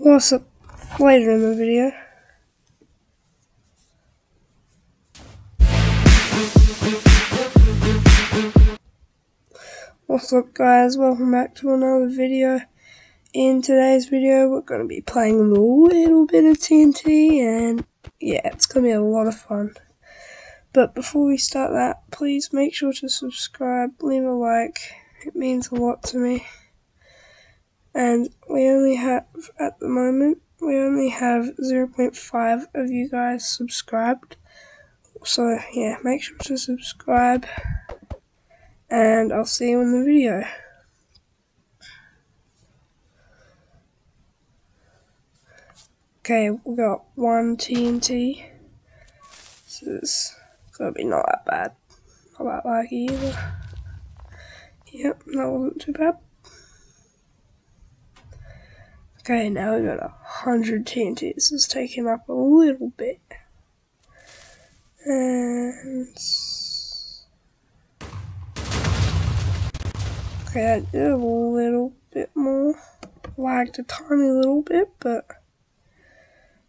What's up later in the video? What's up guys, welcome back to another video. In today's video we're going to be playing a little bit of TNT and yeah, it's going to be a lot of fun. But before we start that, please make sure to subscribe, leave a like, it means a lot to me. And we only have, at the moment, we only have 0.5 of you guys subscribed. So yeah, make sure to subscribe and I'll see you in the video. Okay, we got one TNT. This is gonna be not that bad. Not that laggy either. Yep, that wasn't too bad. Okay, now we got a hundred TNT. This is taking up a little bit. And Okay, I did a little bit more. Lagged a tiny little bit, but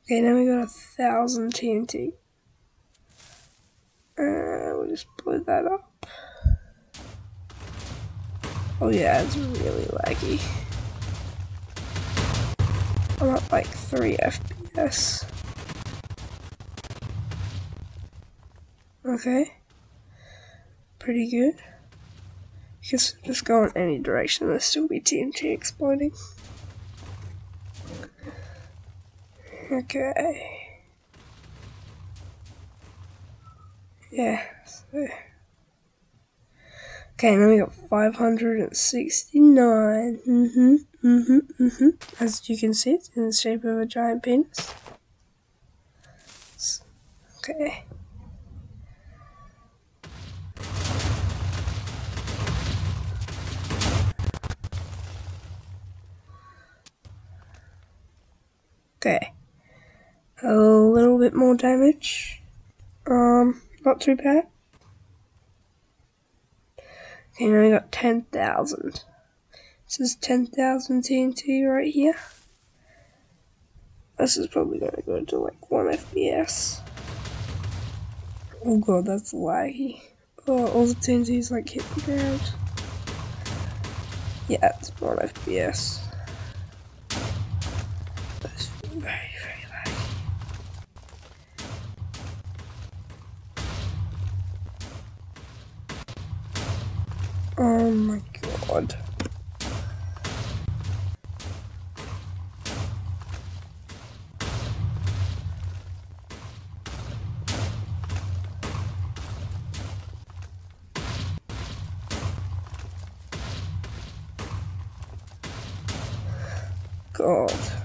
okay, now we got a thousand TNT. And we'll just blow that up. Oh yeah, it's really laggy. I'm at like 3 FPS. Okay. Pretty good. You can just go in any direction, there'll still be TNT exploding. Okay. Yeah. So. Okay, now we got 569. Mm-hmm, mm-hmm, mm-hmm. As you can see, it's in the shape of a giant penis. Okay. Okay. A little bit more damage. Um, not too bad. Now we got 10,000. This is 10,000 TNT right here. This is probably gonna go to like 1 FPS. Oh god, that's laggy. Oh, all the TNT is like hit the ground. Yeah, it's 1 FPS. Very, Oh my god. God.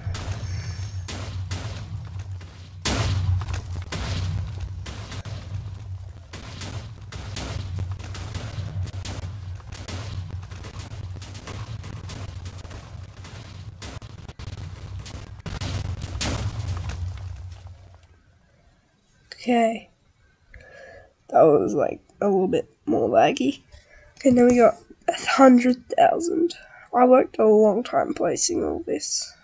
Okay. That was like a little bit more laggy. Okay, now we got a hundred thousand. I worked a long time placing all this.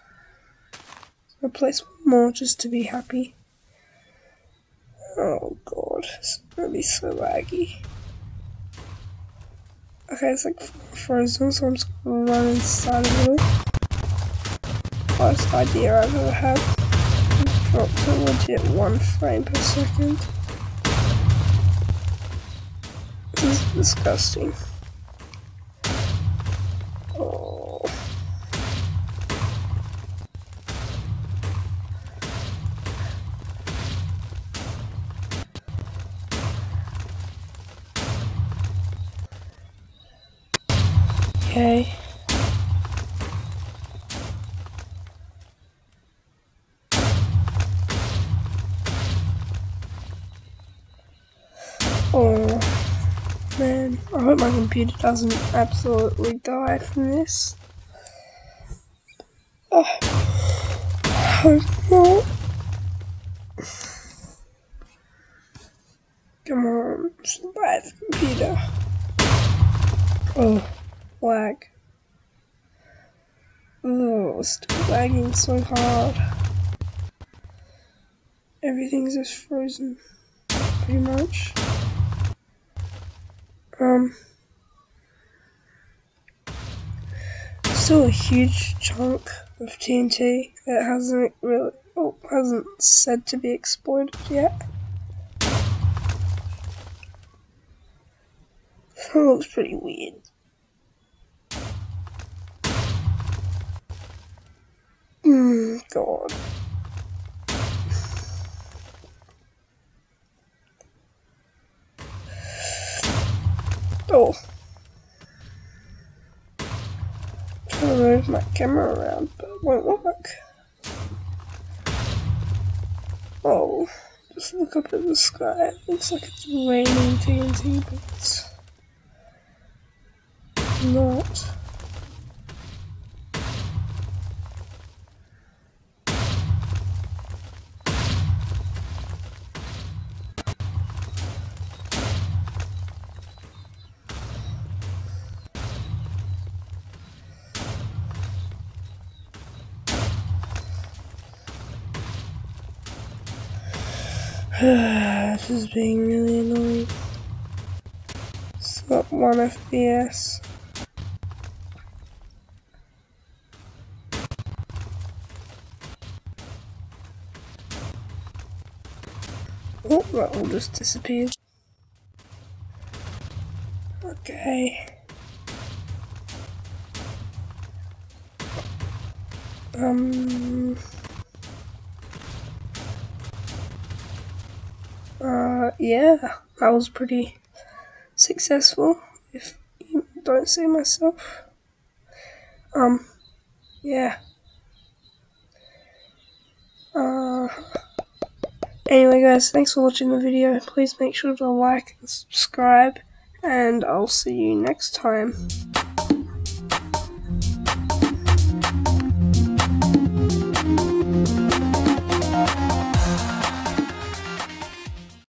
I'll place one more just to be happy. Oh god, it's gonna be so laggy. Okay, it's like frozen, so I'm just gonna run inside of it. Worst idea I've ever had dropped to legit one frame per second. This is disgusting. Oh. Okay. Oh man, I hope my computer doesn't absolutely die from this. Oh, I hope not. Come on, survive computer. Oh, lag. Oh. still lagging so hard. Everything's just frozen, pretty much. Um, still a huge chunk of TNT that hasn't really, oh, hasn't said to be exploited yet. That looks pretty weird. Mm, God. Oh. Trying to move my camera around, but it won't work. Oh, just look up at the sky. It looks like it's raining TNT, but it's not. this is being really annoying. It's 1 FPS. Oh, that all just disappeared. Okay. Um... yeah, that was pretty successful, if you don't say myself. Um, yeah. Uh, anyway guys, thanks for watching the video. Please make sure to like and subscribe, and I'll see you next time.